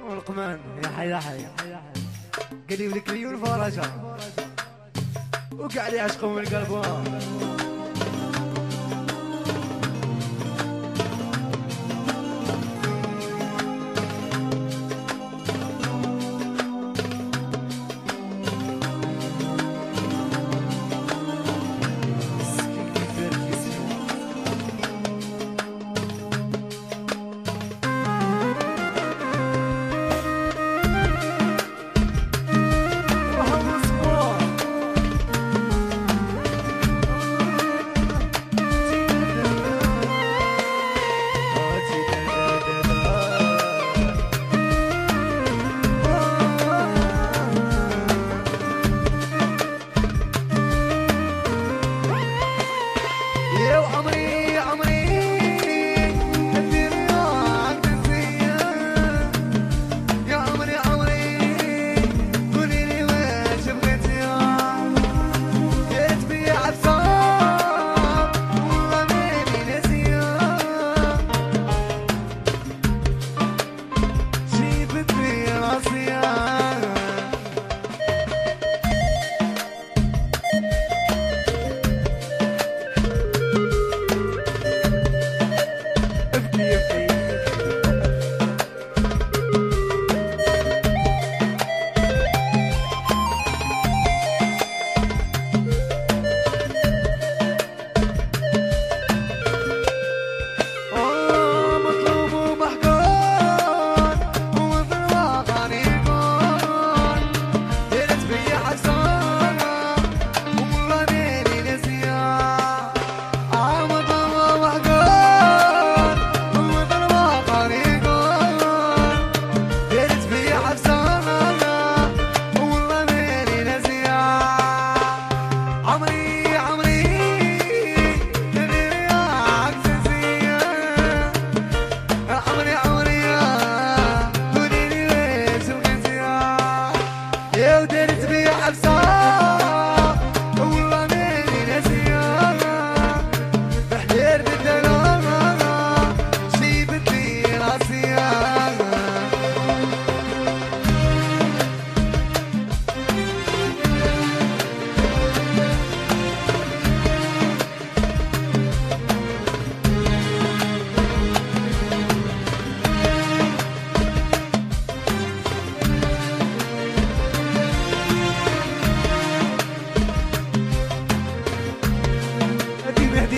والقمان. يا حي يا حي قريب لك ليون فرجة وقاعد يعشقوا من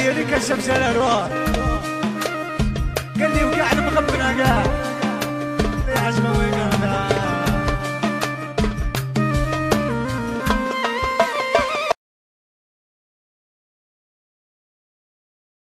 عيونك الشمس الانوار قال لي وقاعد بغبي